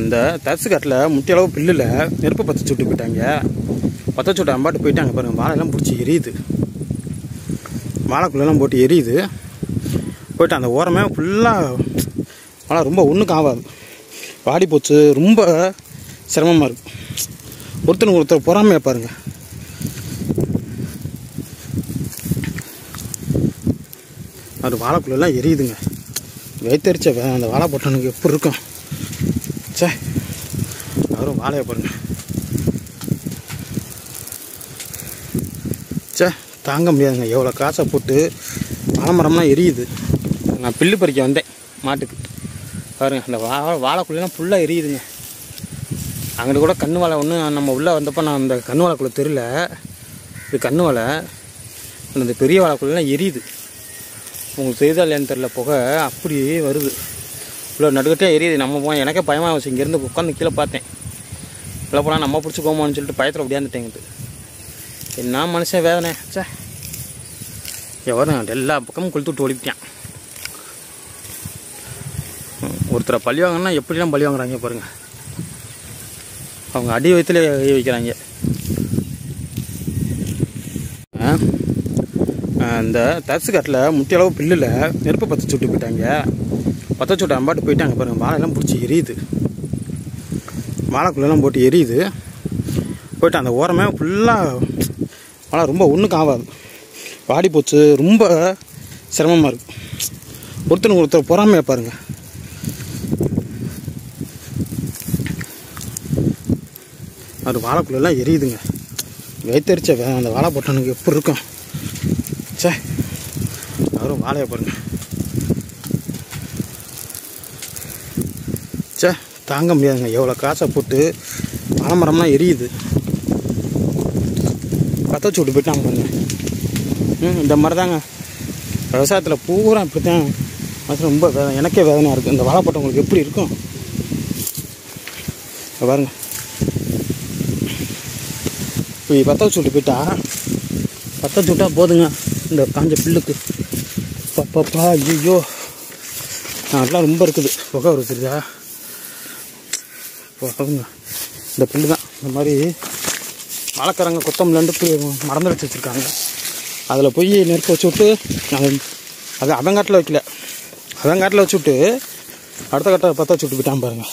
இந்த தரிசு காட்டில் முட்டியளவு பில்லில் நெருப்பு பற்ற சுட்டு போயிட்டாங்க. பற்ற சுட்டு அம்பாட்டு போயிட்டாங்க பாருங்கள் வாழையெல்லாம் பிடிச்சி எரியுது. வாழைக்குள்ளெல்லாம் போட்டு எரியுது. போயிட்டு அந்த ஓரமே ஃபுல்லாக வாழை ரொம்ப ஒன்றுக்கு ஆகாது வாடி போச்சு. ரொம்ப சிரமமாக இருக்கும் ஒருத்தனுக்கு ஒருத்தர் பொறாமையாக பாருங்கள் அது வாழைக்குள்ளெல்லாம் எரியுதுங்க. வைத்தறிச்ச அந்த வாழை பொட்டனுக்கு எப்படி இருக்கும்? சே அவரும் வாழையை பாருங்க. சே தாங்க முடியாதுங்க. எவ்வளோ காசை போட்டு வாழை மரம்லாம் எரியுது. நான் பில்லு பறிக்க வந்தேன் மாட்டுக்கு. பாருங்க அந்த வா வாழைக்குள்ளெல்லாம் ஃபுல்லாக எரியுதுங்க. அங்கிட்டு கூட கண்ணு வாழை ஒன்று நம்ம உள்ளே வந்தப்போ நான் அந்த கண்ணு வாழைக்குள்ளே தெரியல. இது கண்ணு வாழை. அந்த பெரிய வாழைக்குள்ளெல்லாம் எரியுது. உங்களுக்கு தெரியுதா இல்லையான்னு தெரில புகை அப்படியே வருது. இவ்வளோ நடுக்கட்டே எரியுது. நம்ம போய் எனக்கே பயமாக வச்சு இங்கேருந்து உட்காந்து கீழே பார்த்தேன். இல்லை போனால் நம்ம பிடிச்சிக்கோமான்னு சொல்லிட்டு பயத்தில் அப்படியாந்துட்டேங்குது என்ன மனுஷன் வேதனை? சே எவரும் எல்லா பக்கமும் கொளுத்துட்டு ஓடிப்பிட்டான் ஒருத்தரை பழி வாங்கினா எப்படிலாம் பழி வாங்குறாங்க பாருங்கள் அவங்க அடி வயிற்றுல வைக்கிறாங்க. இந்த தரிசு காட்டில் முட்டியளவு பில்லில் நெருப்பு பற்ற சுட்டு போயிட்டாங்க. பற்ற சுட்டு அம்பாட்டு போயிட்டாங்க பாருங்கள் வாழையெல்லாம் பிடிச்சி எரியுது. வாழைக்குள்ளெல்லாம் போட்டு எரியுது. போயிட்டு அந்த ஓரமே ஃபுல்லாக வாழை ரொம்ப ஒன்றுக்கு ஆகாது வாடி போச்சு. ரொம்ப சிரமமாக இருக்கும் ஒருத்தனுக்கு ஒருத்தர் பொறாமையாக பாருங்கள் அது வாழைக்குள்ளெல்லாம் எரியுதுங்க. வைத்தறிச்ச வே- அந்த வாழை போட்டனுக்கு எப்படி இருக்கும்? சே அவரும் வாழையை பாருங்க. சே தாங்க முடியாதுங்க. எவ்வளோ காசை போட்டு வாழை மரம்லாம் எரியுது. பற்ற விட்டு போயிட்டாங்க பாருங்க. ம் இந்த மாதிரி தாங்க விவசாயத்தில் பூரா இப்படி தான் மனசு ரொம்ப வேதனை எனக்கே வேதனையாக இருக்குது இந்த வாழை போட்டவங்களுக்கு எப்படி இருக்கும்? பாருங்க. இப்படி பற்ற வச்சு விட்டு போயிட்டா பற்ற வச்சு விட்டா போதுங்க. இந்த காஞ்ச பில்லுக்கு. பாப்பாப்பா ஐயோ அதெல்லாம் ரொம்ப இருக்குது. புகை வருது சரியா புகைங்க இந்த பில்லு தான் இந்த மாதிரி மழைக்காரங்க கொத்தமல்லண்டு போய் மறந்து வச்சு வச்சுருக்காங்க. அதில் போய் நெருப்பு வச்சு விட்டு அது அது அவன் காட்டில் வைக்கல. அவன் காட்டில் வச்சு விட்டு அடுத்த கட்ட பற்ற வச்சு விட்டு போயிட்டான் பாருங்கள்